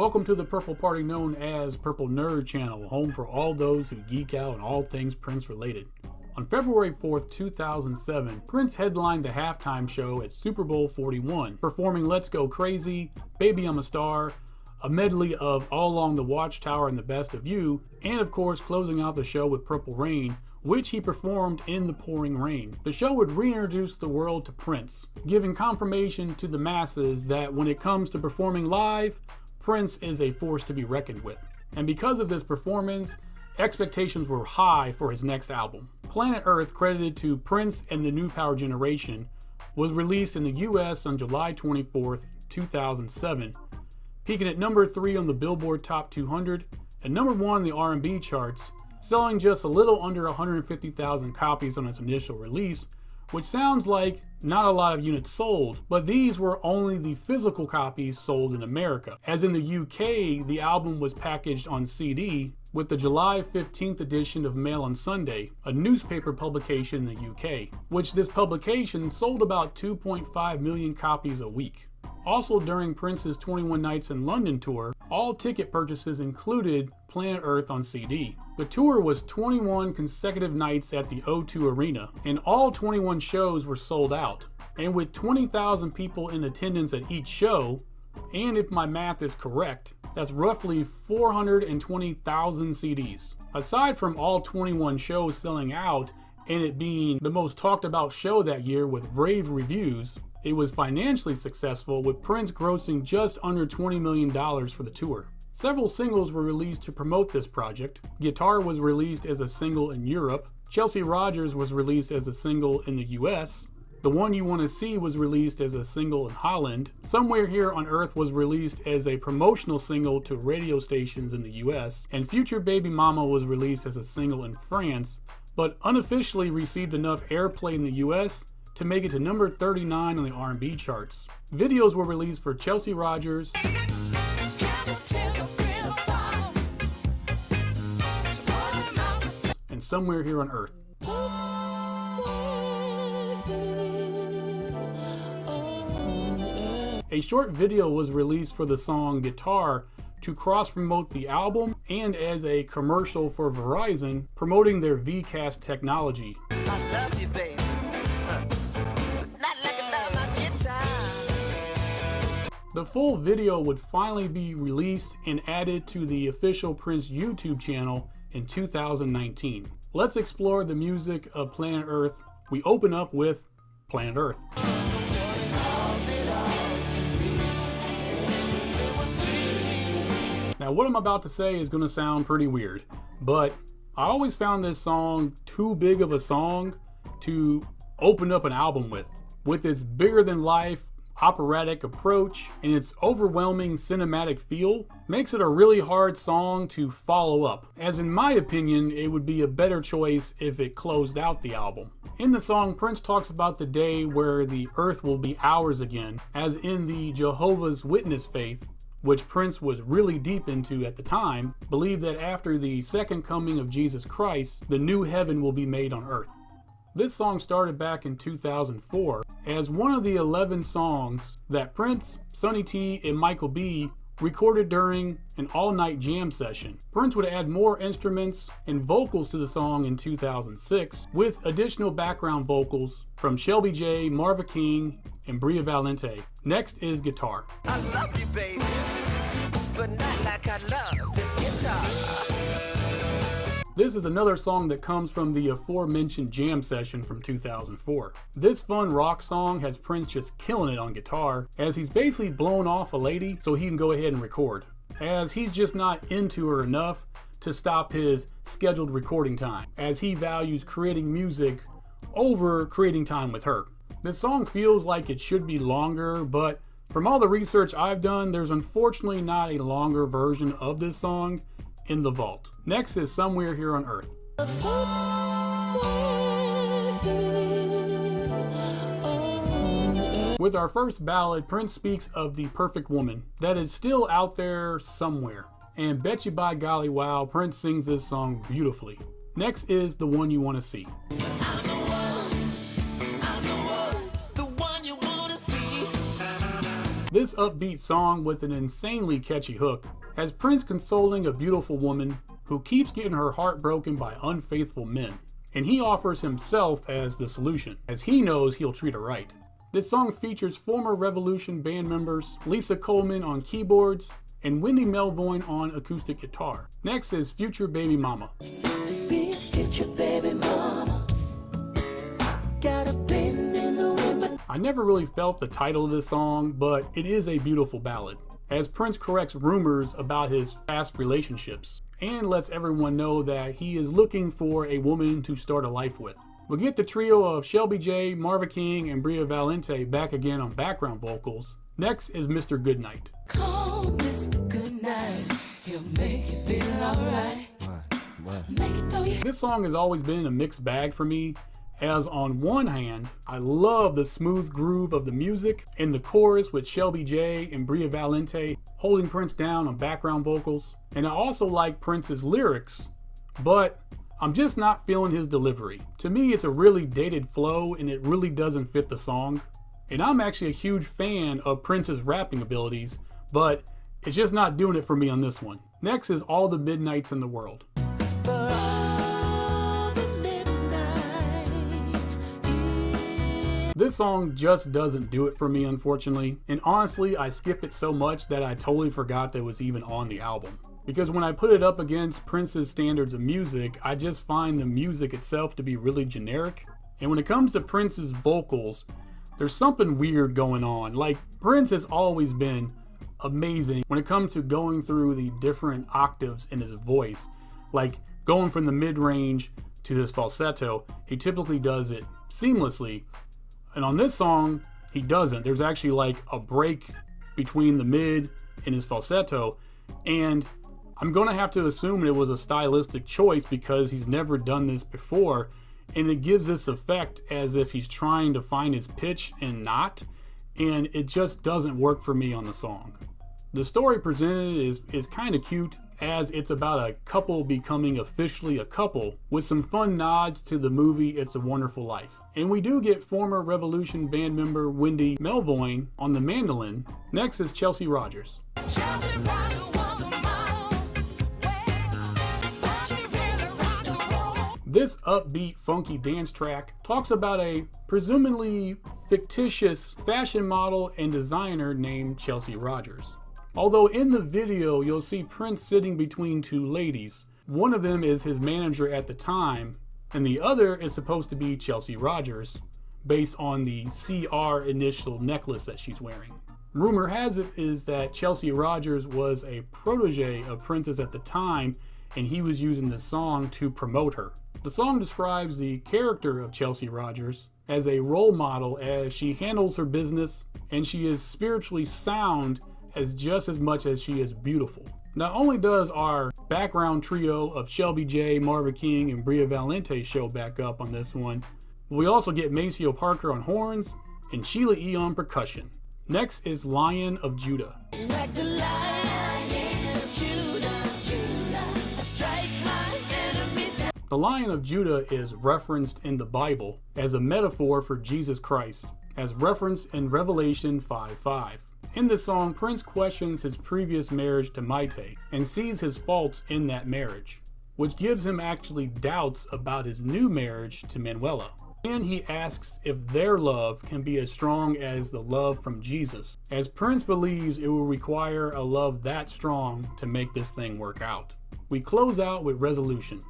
Welcome to the Purple Party known as Purple Nerd Channel, home for all those who geek out on all things Prince related. On February 4th, 2007, Prince headlined the halftime show at Super Bowl 41, performing Let's Go Crazy, Baby I'm a Star, a medley of All Along the Watchtower and the Best of You, and of course closing out the show with Purple Rain, which he performed in the pouring rain. The show would reintroduce the world to Prince, giving confirmation to the masses that when it comes to performing live, Prince is a force to be reckoned with. And because of this performance, expectations were high for his next album. Planet Earth, credited to Prince and the New Power Generation, was released in the US on July 24, 2007 peaking at number 3 on the Billboard Top 200 and number 1 on the R&B charts, selling just a little under 150,000 copies on its initial release, which sounds like not a lot of units sold, but these were only the physical copies sold in America. As in the UK, the album was packaged on CD with the July 15th edition of Mail on Sunday, a newspaper publication in the UK, which this publication sold about 2.5 million copies a week. Also, during Prince's 21 Nights in London tour, all ticket purchases included Planet Earth on CD. The tour was 21 consecutive nights at the O2 Arena, and all 21 shows were sold out. And with 20,000 people in attendance at each show, and if my math is correct, that's roughly 420,000 CDs. Aside from all 21 shows selling out and it being the most talked about show that year with rave reviews, it was financially successful, with Prince grossing just under $20 million for the tour. Several singles were released to promote this project. Guitar was released as a single in Europe. Chelsea Rogers was released as a single in the US. The One You Want to See was released as a single in Holland. Somewhere Here on Earth was released as a promotional single to radio stations in the US. And Future Baby Mama was released as a single in France, but unofficially received enough airplay in the US to make it to number 39 on the R&B charts. Videos were released for Chelsea Rogers, Somewhere Here on Earth. A short video was released for the song Guitar to cross promote the album and as a commercial for Verizon promoting their VCast technology. The full video would finally be released and added to the official Prince YouTube channel in 2019. Let's explore the music of Planet Earth. We open up with Planet Earth. Now, what I'm about to say is going to sound pretty weird, but I always found this song too big of a song to open up an album with. With its bigger than life, operatic approach and its overwhelming cinematic feel makes it a really hard song to follow up, as in my opinion, it would be a better choice if it closed out the album. In the song, Prince talks about the day where the earth will be ours again, as in the Jehovah's Witness faith, which Prince was really deep into at the time, believed that after the second coming of Jesus Christ, the new heaven will be made on earth. This song started back in 2004 as one of the 11 songs that Prince, Sonny T, and Michael B recorded during an all-night jam session. Prince would add more instruments and vocals to the song in 2006 with additional background vocals from Shelby J, Marva King, and Bria Valente. Next is guitar. This is another song that comes from the aforementioned jam session from 2004. This fun rock song has Prince just killing it on guitar, as he's basically blown off a lady so he can go ahead and record, as he's just not into her enough to stop his scheduled recording time, as he values creating music over creating time with her. This song feels like it should be longer, but from all the research I've done, there's unfortunately not a longer version of this song, in the vault. Next is Somewhere Here on Earth. With our first ballad, Prince speaks of the perfect woman that is still out there somewhere. And bet you by golly wow, Prince sings this song beautifully. Next is The One You Want to See. This upbeat song with an insanely catchy hook has Prince consoling a beautiful woman who keeps getting her heart broken by unfaithful men. And he offers himself as the solution, as he knows he'll treat her right. This song features former Revolution band members Lisa Coleman on keyboards and Wendy Melvoin on acoustic guitar. Next is Future Baby Mama. Baby mama. I never really felt the title of this song, but it is a beautiful ballad, as Prince corrects rumors about his fast relationships and lets everyone know that he is looking for a woman to start a life with. We'll get the trio of Shelby J, Marva King, and Bria Valente back again on background vocals. Next is Mr. Goodnight. Call Mr. Goodnight. He'll make you feel alright. This song has always been a mixed bag for me, as on one hand, I love the smooth groove of the music and the chorus with Shelby J and Bria Valente holding Prince down on background vocals. And I also like Prince's lyrics, but I'm just not feeling his delivery. To me, it's a really dated flow and it really doesn't fit the song. And I'm actually a huge fan of Prince's rapping abilities, but it's just not doing it for me on this one. Next is All the Midnights in the World. This song just doesn't do it for me, unfortunately. And honestly, I skip it so much that I totally forgot that it was even on the album. Because when I put it up against Prince's standards of music, I just find the music itself to be really generic. And when it comes to Prince's vocals, there's something weird going on. Like, Prince has always been amazing when it comes to going through the different octaves in his voice. Like, going from the mid range to his falsetto, he typically does it seamlessly and on this song, he doesn't. There's actually like a break between the mid and his falsetto. And I'm going to have to assume it was a stylistic choice because he's never done this before. And it gives this effect as if he's trying to find his pitch and not. And it just doesn't work for me on the song. The story presented is, is kind of cute as it's about a couple becoming officially a couple with some fun nods to the movie It's a Wonderful Life. And we do get former Revolution band member Wendy Melvoin on the mandolin. Next is Chelsea Rogers. Chelsea Rogers This upbeat, funky dance track talks about a presumably fictitious fashion model and designer named Chelsea Rogers. Although in the video, you'll see Prince sitting between two ladies. One of them is his manager at the time, and the other is supposed to be Chelsea Rogers, based on the CR initial necklace that she's wearing. Rumor has it is that Chelsea Rogers was a protege of Prince's at the time, and he was using the song to promote her. The song describes the character of Chelsea Rogers as a role model as she handles her business and she is spiritually sound as just as much as she is beautiful. Not only does our background trio of Shelby J, Marva King, and Bria Valente show back up on this one, but we also get Maceo Parker on horns and Sheila E on percussion. Next is Lion of Judah. Like the Lion of Judah, Judah, the Lion of Judah is referenced in the Bible as a metaphor for Jesus Christ, as referenced in Revelation 5 5. In the song, Prince questions his previous marriage to Mayte and sees his faults in that marriage, which gives him actually doubts about his new marriage to Manuela. And he asks if their love can be as strong as the love from Jesus, as Prince believes it will require a love that strong to make this thing work out. We close out with resolution.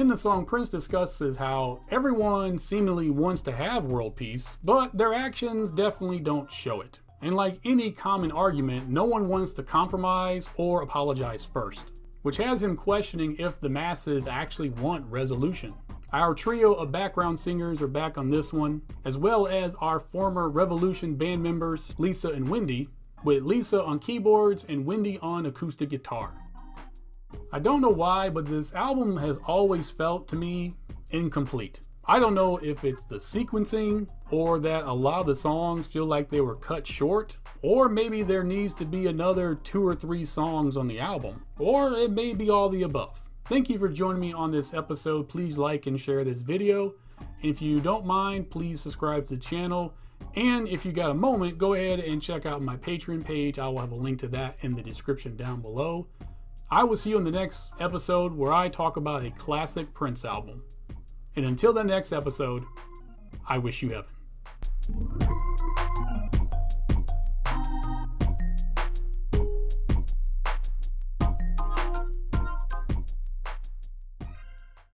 In the song, Prince discusses how everyone seemingly wants to have world peace, but their actions definitely don't show it. And like any common argument, no one wants to compromise or apologize first, which has him questioning if the masses actually want resolution. Our trio of background singers are back on this one, as well as our former Revolution band members, Lisa and Wendy, with Lisa on keyboards and Wendy on acoustic guitar. I don't know why, but this album has always felt to me incomplete. I don't know if it's the sequencing or that a lot of the songs feel like they were cut short, or maybe there needs to be another two or three songs on the album, or it may be all the above. Thank you for joining me on this episode. Please like and share this video, if you don't mind, please subscribe to the channel. And if you got a moment, go ahead and check out my Patreon page. I will have a link to that in the description down below. I will see you in the next episode where I talk about a classic Prince album. And until the next episode, I wish you heaven.